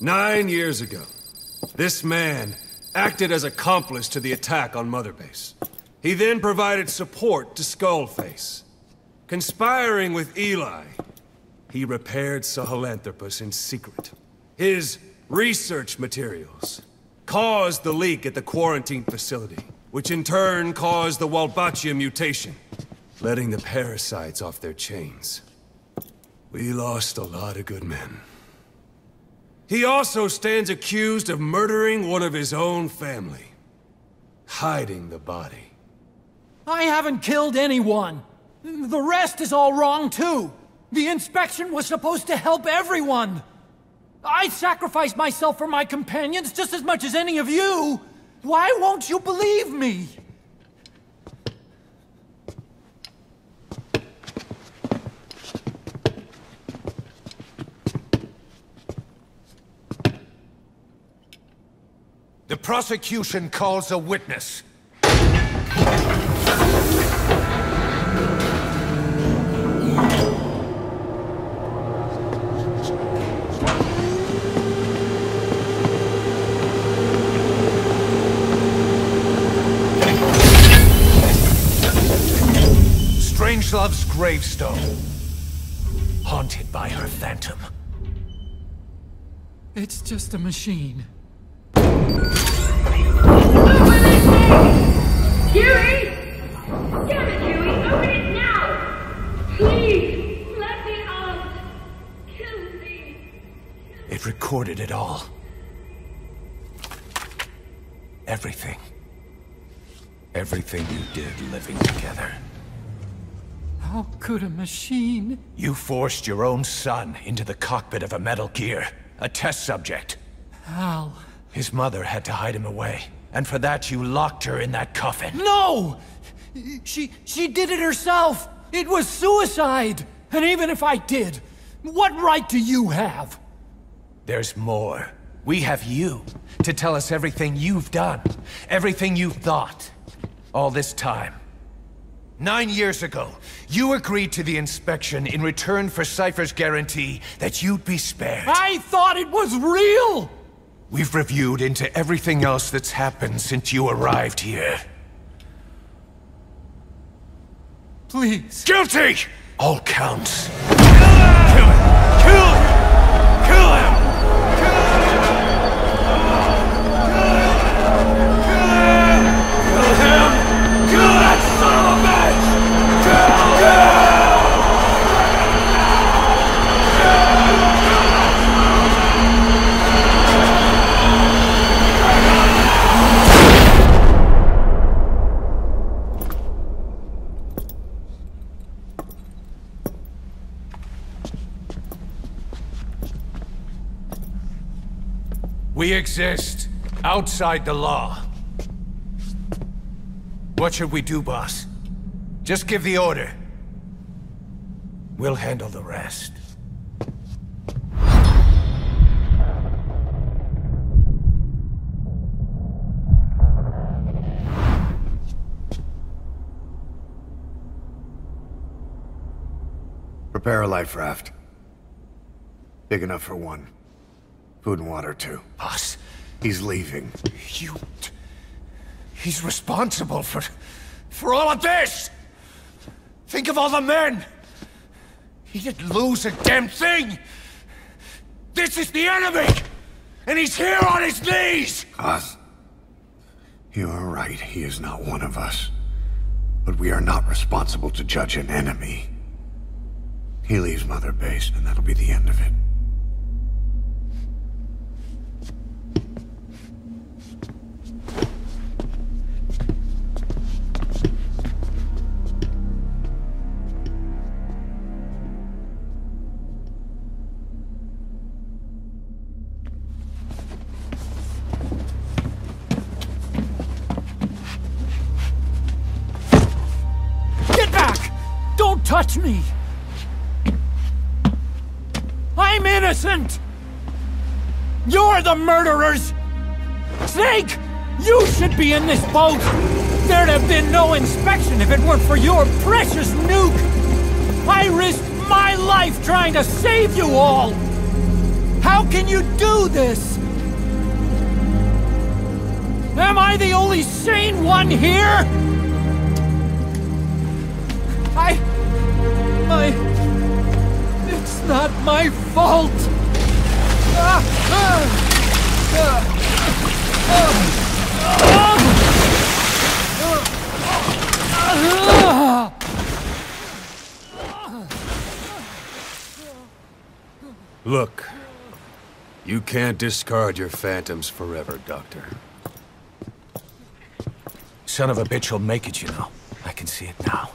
Nine years ago, this man acted as accomplice to the attack on Mother Base. He then provided support to Skullface. Conspiring with Eli, he repaired Sahelanthropus in secret. His research materials caused the leak at the quarantine facility, which in turn caused the Wolbachia mutation, letting the parasites off their chains. We lost a lot of good men. He also stands accused of murdering one of his own family, hiding the body. I haven't killed anyone. The rest is all wrong, too. The inspection was supposed to help everyone. I sacrificed myself for my companions just as much as any of you. Why won't you believe me? Prosecution calls a witness. Strangelove's gravestone. Haunted by her phantom. It's just a machine. It recorded it all. Everything. Everything you did living together. How could a machine? You forced your own son into the cockpit of a Metal Gear. A test subject. How? His mother had to hide him away. And for that, you locked her in that coffin. No! She... she did it herself! It was suicide! And even if I did, what right do you have? There's more. We have you to tell us everything you've done, everything you've thought. All this time. Nine years ago, you agreed to the inspection in return for Cypher's guarantee that you'd be spared. I thought it was real! We've reviewed into everything else that's happened since you arrived here. Please. Guilty! All counts. Ah! We exist outside the law. What should we do, boss? Just give the order. We'll handle the rest. Prepare a life raft. Big enough for one. Food and water, too. Boss, He's leaving. you... He's responsible for... for all of this! Think of all the men! He didn't lose a damn thing! This is the enemy! And he's here on his knees! Us. You are right, he is not one of us. But we are not responsible to judge an enemy. He leaves Mother Base, and that'll be the end of it. Me! I'm innocent! You're the murderers! Snake! You should be in this boat! There'd have been no inspection if it weren't for your precious nuke! I risked my life trying to save you all! How can you do this? Am I the only sane one here? My fault! Look, you can't discard your phantoms forever, Doctor. Son of a bitch will make it, you know. I can see it now.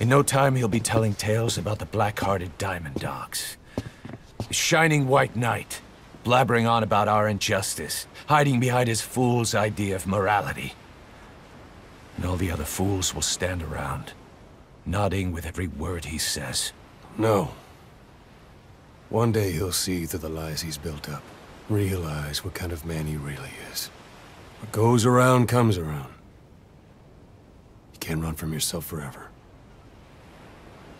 In no time, he'll be telling tales about the black-hearted Diamond Dogs. The shining white knight, blabbering on about our injustice, hiding behind his fool's idea of morality. And all the other fools will stand around, nodding with every word he says. No. One day he'll see through the lies he's built up. Realize what kind of man he really is. What goes around comes around. You can't run from yourself forever.